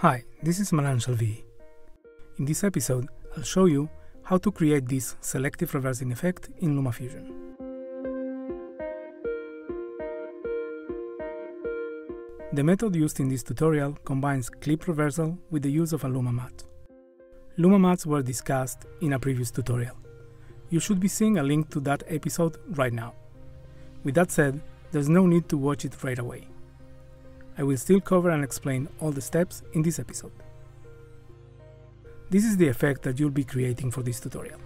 Hi, this is ManantialVE. In this episode, I'll show you how to create this selective reversing effect in LumaFusion. The method used in this tutorial combines clip reversal with the use of a Luma matte. Luma mattes were discussed in a previous tutorial. You should be seeing a link to that episode right now. With that said, there's no need to watch it right away. I will still cover and explain all the steps in this episode. This is the effect that you'll be creating for this tutorial.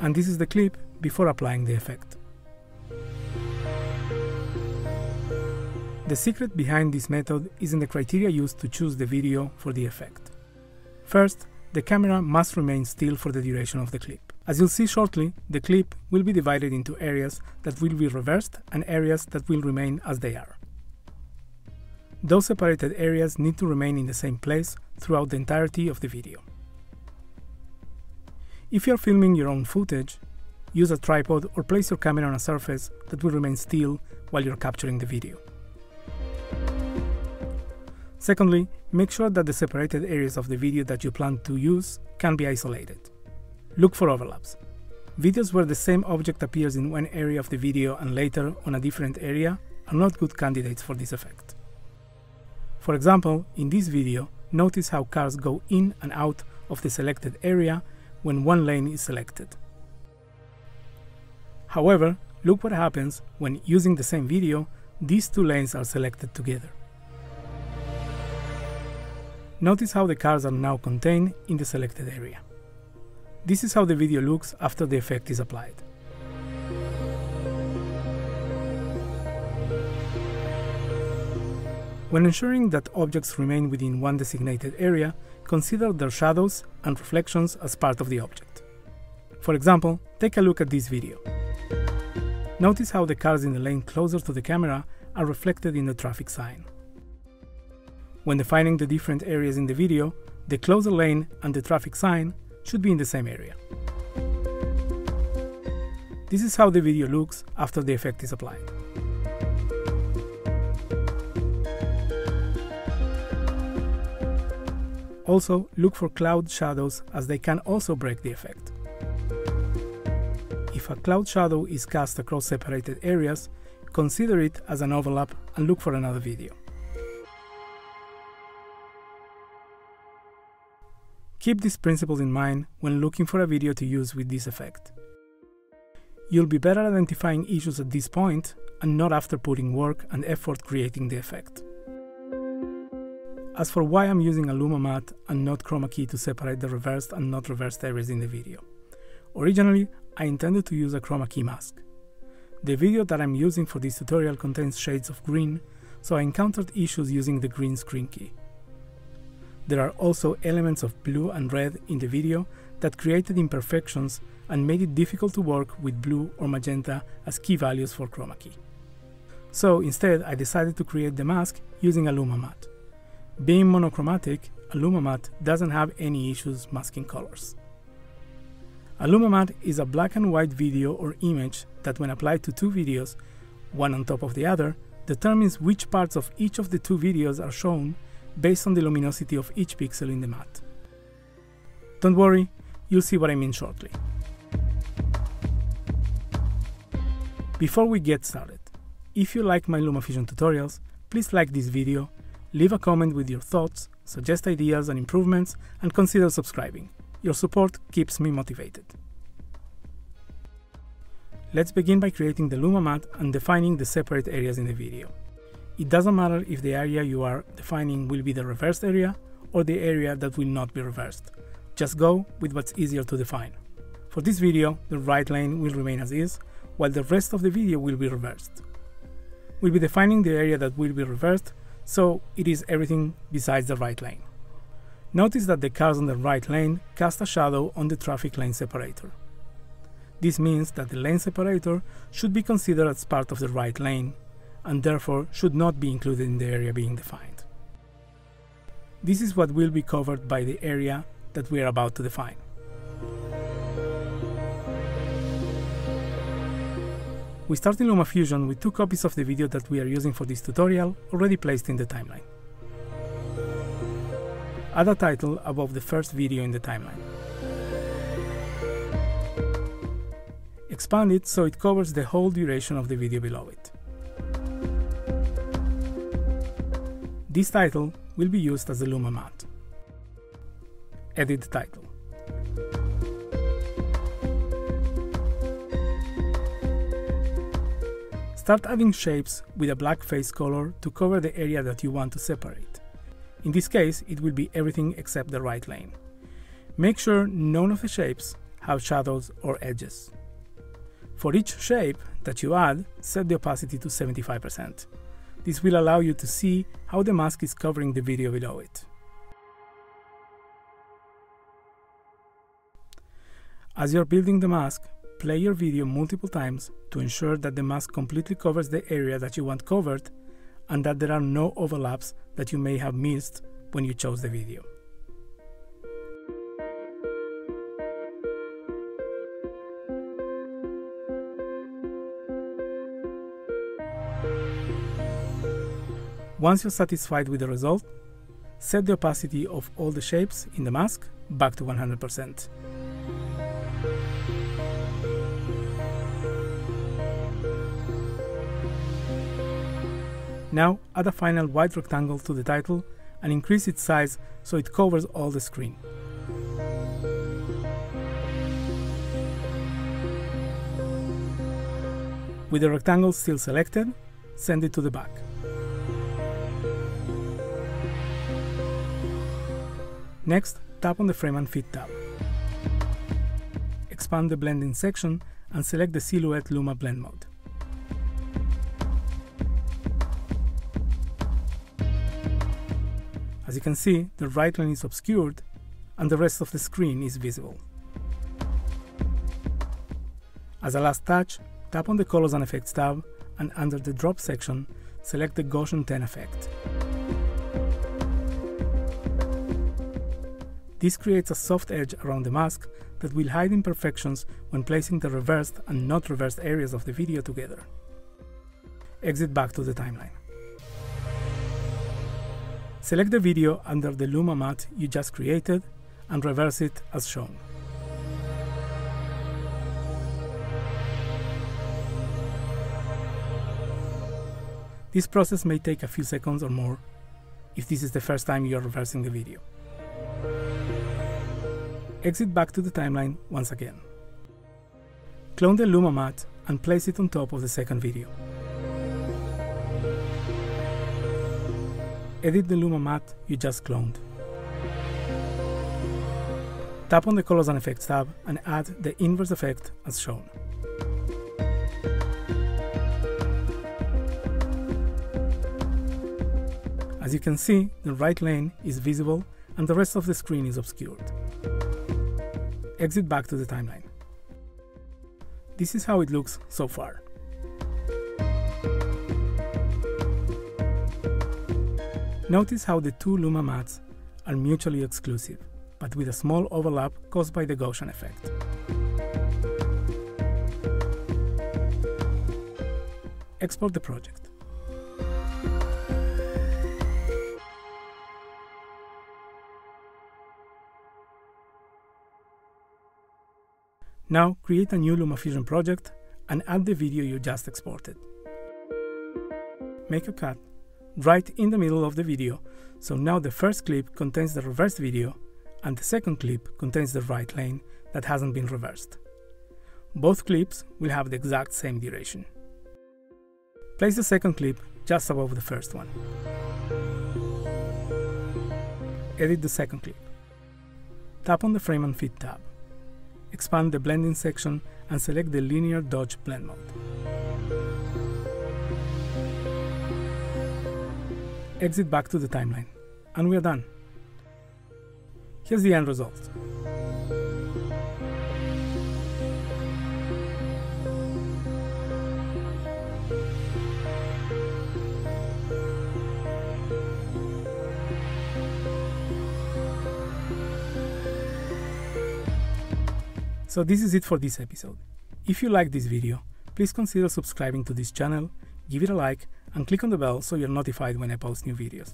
And this is the clip before applying the effect. The secret behind this method is in the criteria used to choose the video for the effect. First, the camera must remain still for the duration of the clip. As you'll see shortly, the clip will be divided into areas that will be reversed and areas that will remain as they are. Those separated areas need to remain in the same place throughout the entirety of the video. If you're filming your own footage, use a tripod or place your camera on a surface that will remain still while you're capturing the video. Secondly, make sure that the separated areas of the video that you plan to use can be isolated. Look for overlaps. Videos where the same object appears in one area of the video and later on a different area are not good candidates for this effect. For example, in this video, notice how cars go in and out of the selected area when one lane is selected. However, look what happens when using the same video, these two lanes are selected together. Notice how the cars are now contained in the selected area. This is how the video looks after the effect is applied. When ensuring that objects remain within one designated area, consider their shadows and reflections as part of the object. For example, take a look at this video. Notice how the cars in the lane closer to the camera are reflected in the traffic sign. When defining the different areas in the video, the closer lane and the traffic sign should be in the same area. This is how the video looks after the effect is applied. Also, look for cloud shadows as they can also break the effect. If a cloud shadow is cast across separated areas, consider it as an overlap and look for another video. Keep these principles in mind when looking for a video to use with this effect. You'll be better identifying issues at this point and not after putting work and effort creating the effect. As for why I'm using a Luma matte and not chroma key to separate the reversed and not reversed areas in the video. Originally, I intended to use a chroma key mask. The video that I'm using for this tutorial contains shades of green, so I encountered issues using the green screen key. There are also elements of blue and red in the video that created imperfections and made it difficult to work with blue or magenta as key values for chroma key. So instead, I decided to create the mask using a Luma matte. Being monochromatic, a Luma matte doesn't have any issues masking colors. A Luma matte is a black and white video or image that when applied to two videos, one on top of the other, determines which parts of each of the two videos are shown based on the luminosity of each pixel in the matte. Don't worry, you'll see what I mean shortly. Before we get started, if you like my LumaFusion tutorials, please like this video Leave a comment with your thoughts, suggest ideas and improvements, and consider subscribing. Your support keeps me motivated. Let's begin by creating the Luma matte and defining the separate areas in the video. It doesn't matter if the area you are defining will be the reversed area or the area that will not be reversed. Just go with what's easier to define. For this video, the right lane will remain as is, while the rest of the video will be reversed. We'll be defining the area that will be reversed so it is everything besides the right lane. Notice that the cars on the right lane cast a shadow on the traffic lane separator. This means that the lane separator should be considered as part of the right lane and therefore should not be included in the area being defined. This is what will be covered by the area that we are about to define. We start in LumaFusion with two copies of the video that we are using for this tutorial already placed in the timeline. Add a title above the first video in the timeline. Expand it so it covers the whole duration of the video below it. This title will be used as the Luma matte. Edit title. Start adding shapes with a black face color to cover the area that you want to separate. In this case, it will be everything except the right lane. Make sure none of the shapes have shadows or edges. For each shape that you add, set the opacity to 75%. This will allow you to see how the mask is covering the video below it. As you're building the mask, Play your video multiple times to ensure that the mask completely covers the area that you want covered and that there are no overlaps that you may have missed when you chose the video. Once you're satisfied with the result, set the opacity of all the shapes in the mask back to 100%. Now add a final white rectangle to the title and increase its size so it covers all the screen. With the rectangle still selected, send it to the back. Next, tap on the Frame and Fit tab. Expand the blending section and select the Silhouette Luma blend mode. As you can see, the right lane is obscured and the rest of the screen is visible. As a last touch, tap on the Colors and Effects tab and under the Drop section, select the Gaussian 10 effect. This creates a soft edge around the mask that will hide imperfections when placing the reversed and not reversed areas of the video together. Exit back to the timeline. Select the video under the Luma matte you just created and reverse it as shown. This process may take a few seconds or more if this is the first time you are reversing the video. Exit back to the timeline once again. Clone the Luma matte and place it on top of the second video. edit the Luma matte you just cloned. Tap on the Colors and Effects tab and add the inverse effect as shown. As you can see, the right lane is visible and the rest of the screen is obscured. Exit back to the timeline. This is how it looks so far. Notice how the two Luma mattes are mutually exclusive, but with a small overlap caused by the Gaussian effect. Export the project. Now create a new LumaFusion project and add the video you just exported. Make a cut right in the middle of the video. So now the first clip contains the reversed video and the second clip contains the right lane that hasn't been reversed. Both clips will have the exact same duration. Place the second clip just above the first one. Edit the second clip. Tap on the Frame and Fit tab. Expand the blending section and select the Linear Dodge Blend mode. exit back to the timeline. And we are done. Here's the end result. So this is it for this episode. If you like this video, please consider subscribing to this channel, give it a like, and click on the bell so you're notified when I post new videos.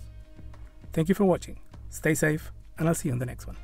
Thank you for watching, stay safe, and I'll see you on the next one.